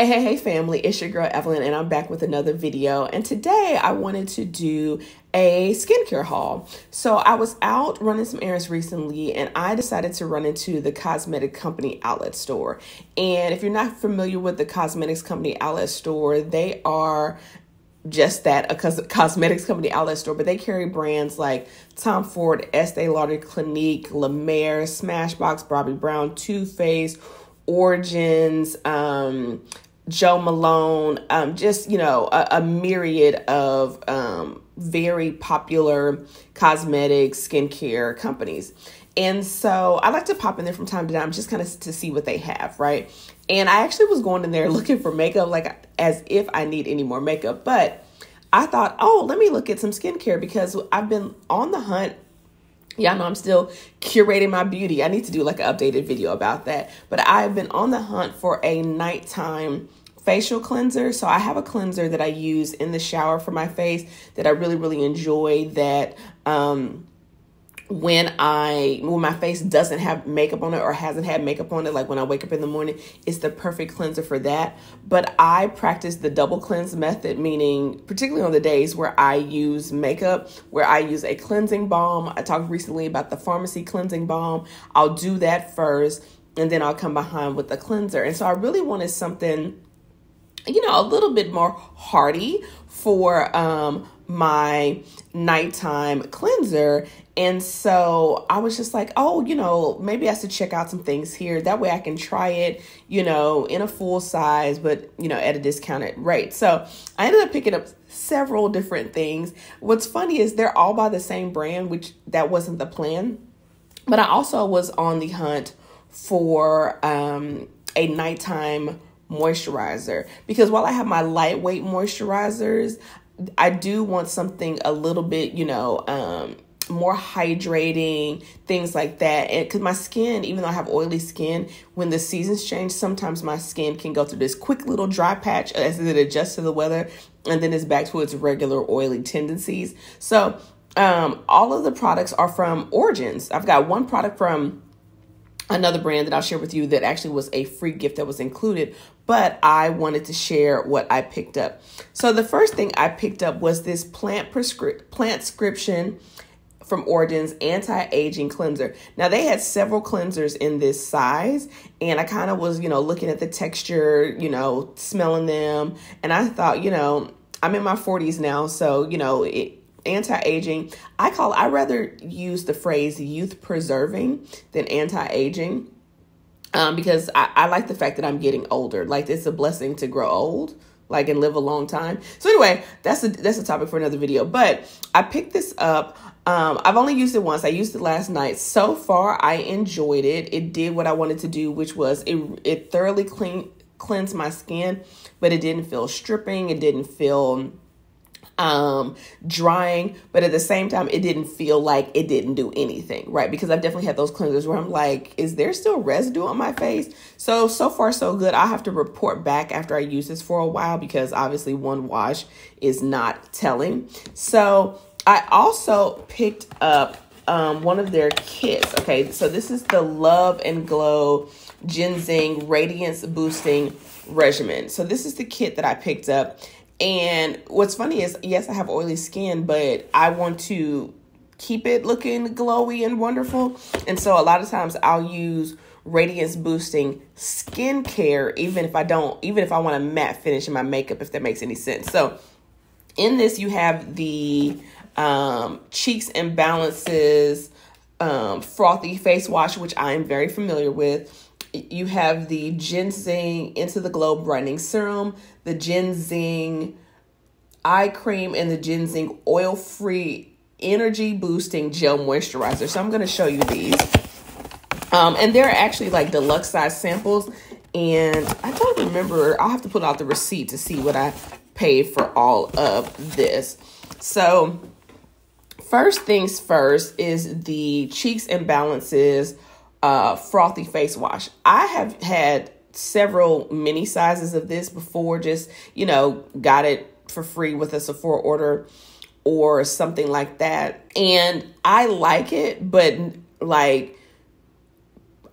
Hey, hey, hey, family, it's your girl Evelyn, and I'm back with another video. And today I wanted to do a skincare haul. So I was out running some errands recently, and I decided to run into the cosmetic company outlet store. And if you're not familiar with the cosmetics company outlet store, they are just that a cosmetics company outlet store, but they carry brands like Tom Ford, Estee Lauder, Clinique, La Mer, Smashbox, Bobbi Brown, Too Faced Origins, um, Jo Malone, um, just, you know, a, a myriad of um, very popular cosmetic skincare companies. And so I like to pop in there from time to time just kind of to see what they have, right? And I actually was going in there looking for makeup, like as if I need any more makeup. But I thought, oh, let me look at some skincare because I've been on the hunt yeah, I know I'm still curating my beauty. I need to do like an updated video about that. But I've been on the hunt for a nighttime facial cleanser. So I have a cleanser that I use in the shower for my face that I really, really enjoy that um when I when my face doesn't have makeup on it or hasn't had makeup on it, like when I wake up in the morning, it's the perfect cleanser for that. But I practice the double cleanse method, meaning particularly on the days where I use makeup, where I use a cleansing balm. I talked recently about the Farmacy cleansing balm. I'll do that first, and then I'll come behind with the cleanser. And so I really wanted something you know, a little bit more hearty for um, my nighttime cleanser. And so I was just like, oh, you know, maybe I should check out some things here. That way I can try it, you know, in a full size, but, you know, at a discounted rate. So I ended up picking up several different things. What's funny is they're all by the same brand, which that wasn't the plan. But I also was on the hunt for um, a nighttime moisturizer because while I have my lightweight moisturizers, I do want something a little bit, you know, um, more hydrating, things like that. And because my skin, even though I have oily skin, when the seasons change, sometimes my skin can go through this quick little dry patch as it adjusts to the weather, and then it's back to its regular oily tendencies. So, um, all of the products are from Origins. I've got one product from another brand that I'll share with you that actually was a free gift that was included, but I wanted to share what I picked up. So the first thing I picked up was this plant prescri- Plantscription from Origins anti-aging cleanser. Now they had several cleansers in this size and I kind of was, you know, looking at the texture, you know, smelling them and I thought, you know, I'm in my 40s now, so, you know, it anti-aging i call i rather use the phrase youth preserving than anti-aging um, because I, I like the fact that i'm getting older like it's a blessing to grow old like and live a long time so anyway that's a that's a topic for another video but i picked this up um, I've only used it once. I used it last night. So far, I enjoyed it. It did what I wanted to do, which was it it thoroughly clean cleansed my skin, but it didn't feel stripping. It didn't feel um, drying, but at the same time, it didn't feel like it didn't do anything, right? Because I've definitely had those cleansers where I'm like, is there still residue on my face? So, so far, so good. i have to report back after I use this for a while because obviously one wash is not telling. So, I also picked up um, one of their kits. Okay, so this is the Love and Glow GinZing Radiance Boosting Regimen. So, this is the kit that I picked up and what's funny is, yes, I have oily skin, but I want to keep it looking glowy and wonderful. And so a lot of times I'll use radiance boosting skincare, even if I don't, even if I want a matte finish in my makeup, if that makes any sense. So in this, you have the um, Checks and Balances um, Frothy Face Wash, which I am very familiar with you have the GinZing into the glow brightening serum, the GinZing eye cream, and the GinZing oil free energy boosting gel moisturizer. So I'm going to show you these. Um, and they're actually like deluxe size samples. And I don't remember, I'll have to put out the receipt to see what I paid for all of this. So, first things first is the Checks and Balances uh, frothy face wash. I have had several mini sizes of this before, just, you know, got it for free with a Sephora order or something like that. And I like it, but like,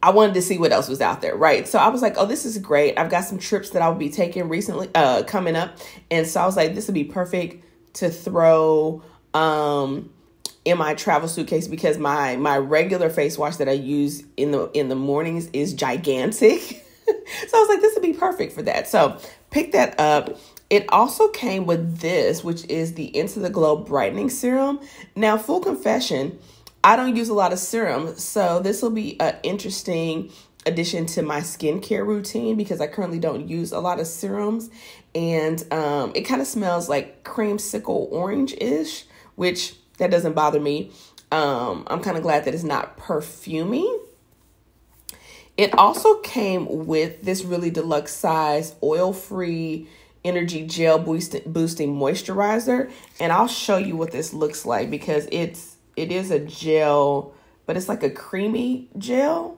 I wanted to see what else was out there, right? So I was like, oh, this is great. I've got some trips that I'll be taking recently, uh, coming up. And so I was like, this would be perfect to throw um in my travel suitcase because my my regular face wash that I use in the in the mornings is gigantic. so I was like, this would be perfect for that. So pick that up. It also came with this, which is the Into the Glow Brightening Serum. Now, full confession, I don't use a lot of serum, so this will be an interesting addition to my skincare routine because I currently don't use a lot of serums. And um, it kind of smells like creamsicle orange ish, which that doesn't bother me. Um, I'm kind of glad that it's not perfumey. It also came with this really deluxe size oil free energy gel boosting moisturizer. And I'll show you what this looks like because it's it is a gel but it's like a creamy gel.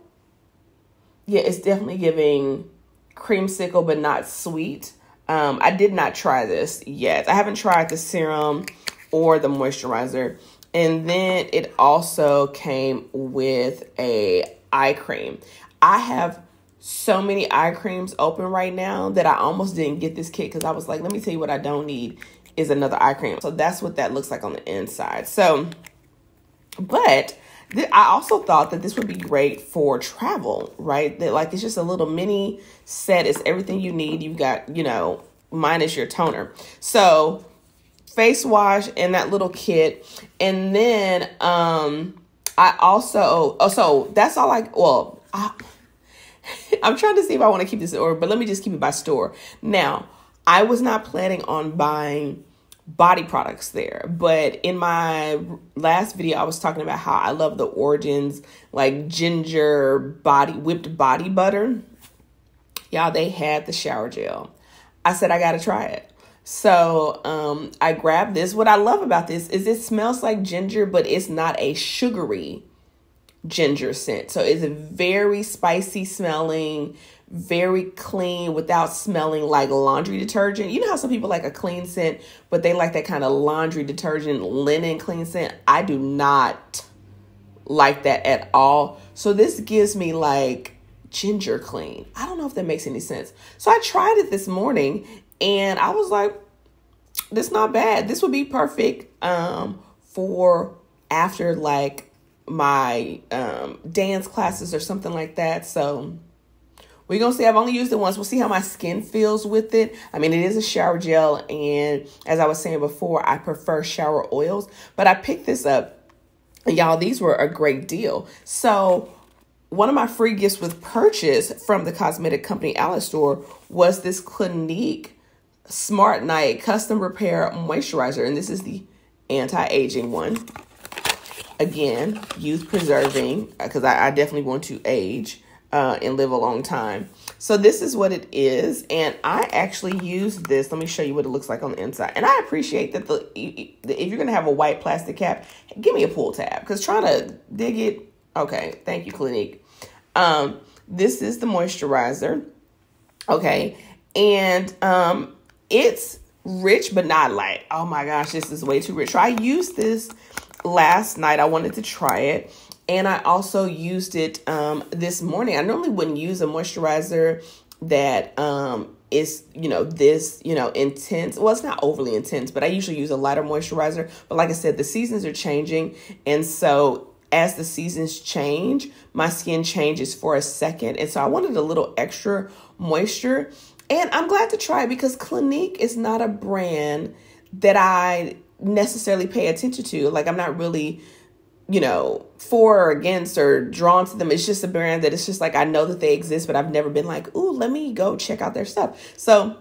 Yeah it's definitely giving creamsicle but not sweet. Um, I did not try this yet. I haven't tried the serum or the moisturizer and then it also came with a eye cream I have so many eye creams open right now that I almost didn't get this kit because I was like, let me tell you what I don't need is another eye cream. So that's what that looks like on the inside. So, but I also thought that this would be great for travel, right? That like it's just a little mini set. It's everything you need. You've got, you know, minus your toner. So face wash and that little kit. And then um I also oh so that's all I well I I'm trying to see if I want to keep this order, but let me just keep it by store. Now, I was not planning on buying body products there, but in my last video, I was talking about how I love the Origins like ginger body whipped body butter. Y'all, they had the shower gel. I said I got to try it. So um, I grabbed this. What I love about this is it smells like ginger, but it's not a sugary ginger scent. So it's very spicy smelling, very clean without smelling like laundry detergent. You know how some people like a clean scent, but they like that kind of laundry detergent, linen clean scent? I do not like that at all. So this gives me like ginger clean. I don't know if that makes any sense. So I tried it this morning and I was like, this not bad. This would be perfect um, for after like my um, dance classes or something like that. So we're gonna see. I've only used it once. We'll see how my skin feels with it. I mean, it is a shower gel, and as I was saying before, I prefer shower oils. But I picked this up, y'all, these were a great deal. So one of my free gifts with purchase from the cosmetic company Outlet Store was this Clinique Smart Night Custom Repair Moisturizer, and this is the anti-aging one again, youth preserving, because I, I, definitely want to age uh, and live a long time. So this is what it is. And I actually use this. Let me show you what it looks like on the inside. And I appreciate that the if you're going to have a white plastic cap, give me a pull tab. Because trying to dig it, okay, thank you, Clinique. Um, this is the moisturizer. Okay. And um, it's rich, but not light. Oh my gosh, this is way too rich. So I use this last night. I wanted to try it. And I also used it um, this morning. I normally wouldn't use a moisturizer that um, is, you know, this, you know, intense. Well, it's not overly intense, but I usually use a lighter moisturizer. But like I said, the seasons are changing. And so as the seasons change, my skin changes for a second. And so I wanted a little extra moisture. And I'm glad to try it because Clinique is not a brand that I necessarily pay attention to. Like I'm not really, you know, for or against or drawn to them. It's just a brand that it's just like I know that they exist, but I've never been like, ooh, let me go check out their stuff. So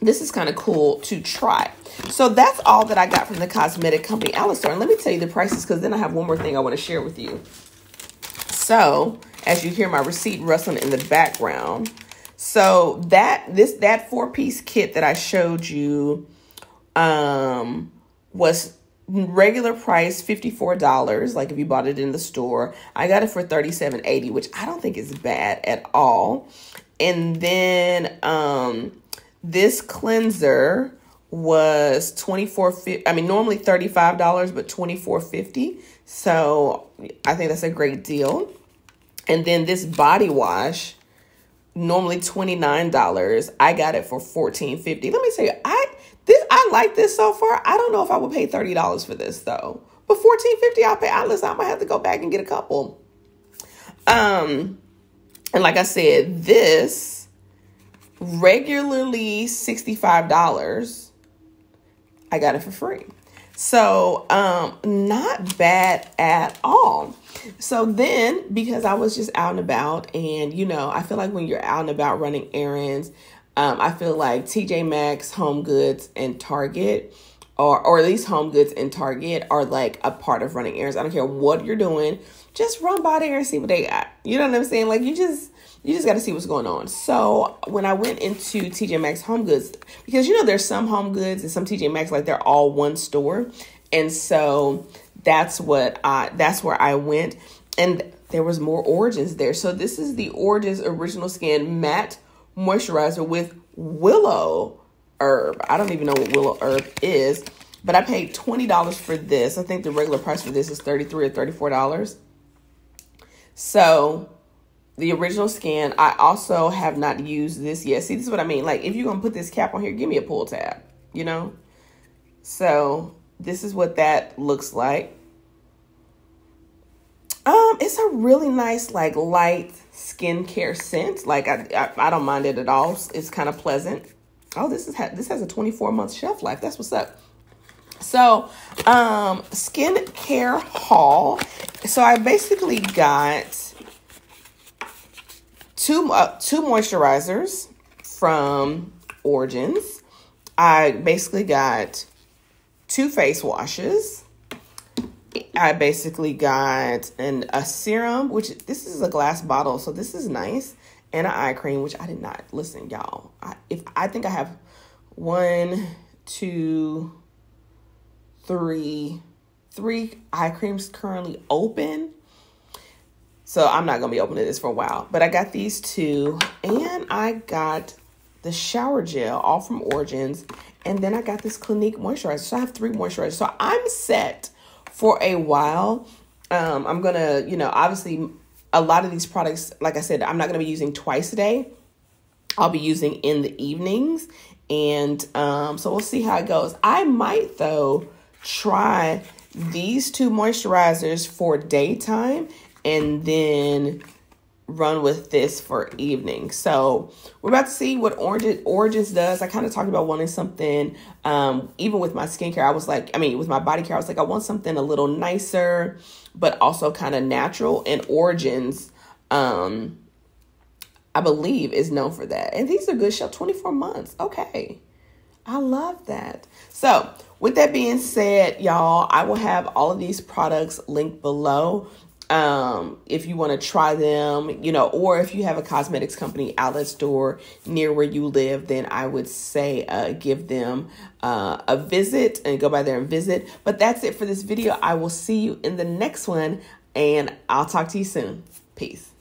this is kind of cool to try. So that's all that I got from the cosmetic company Outlet Store. And let me tell you the prices because then I have one more thing I want to share with you. So as you hear my receipt rustling in the background, so that this that four piece kit that I showed you um was regular price $54 like if you bought it in the store. I got it for 37.80 which i don't think is bad at all. And then um this cleanser was 24 i mean normally $35 but 24.50 so i think that's a great deal. And then this body wash, normally $29. I got it for $14.50. Let me tell you, I this I like this so far. I don't know if I would pay $30 for this though. But $14.50 I'll pay. I listen, I might have to go back and get a couple. Um and like I said, this regularly $65. I got it for free. So, um, not bad at all. So then, because I was just out and about, and you know, I feel like when you're out and about running errands, um, I feel like TJ Maxx, Home Goods, and Target, or or at least Home Goods and Target, are like a part of running errands. I don't care what you're doing, just run by there and see what they got. You know what I'm saying? Like you just you just got to see what's going on. So when I went into TJ Maxx Home Goods, because you know there's some Home Goods and some TJ Maxx like they're all one store, and so that's what I that's where I went, and there was more Origins there. So this is the Origins Original Skin Matte Moisturizer with Willow Herb. I don't even know what Willow Herb is, but I paid twenty dollars for this. I think the regular price for this is thirty three or thirty four dollars. So the original skin. I also have not used this yet. See, this is what I mean. Like, if you're going to put this cap on here, give me a pull tab, you know? So, this is what that looks like. Um, it's a really nice, like, light skincare scent. Like, I, I, I don't mind it at all. It's kind of pleasant. Oh, this is this has a 24 month shelf life. That's what's up. So, um, skincare haul. So I basically got two uh, two moisturizers from Origins. I basically got two face washes. I basically got an a serum, which this is a glass bottle, so this is nice, and an eye cream, which I did not listen, y'all. I, if I think I have one, two, three, three eye creams currently open so I'm not going to be opening this for a while. But I got these two. And I got the shower gel, all from Origins. And then I got this Clinique moisturizer. So I have three moisturizers. So I'm set for a while. Um, I'm going to, you know, obviously a lot of these products, like I said, I'm not going to be using twice a day. I'll be using in the evenings. And um, so we'll see how it goes. I might, though, try these two moisturizers for daytime and then run with this for evening. So we're about to see what Origins, does. I kind of talked about wanting something, um, even with my skincare, I was like, I mean, with my body care, I was like, I want something a little nicer, but also kind of natural. And Origins, um, I believe is known for that. And these are good shelf 24 months. Okay. I love that. So, with that being said, y'all, I will have all of these products linked below um, if you want to try them, you know, or if you have a cosmetics company outlet store near where you live, then I would say uh, give them uh, a visit and go by there and visit. But that's it for this video. I will see you in the next one, and I'll talk to you soon. Peace.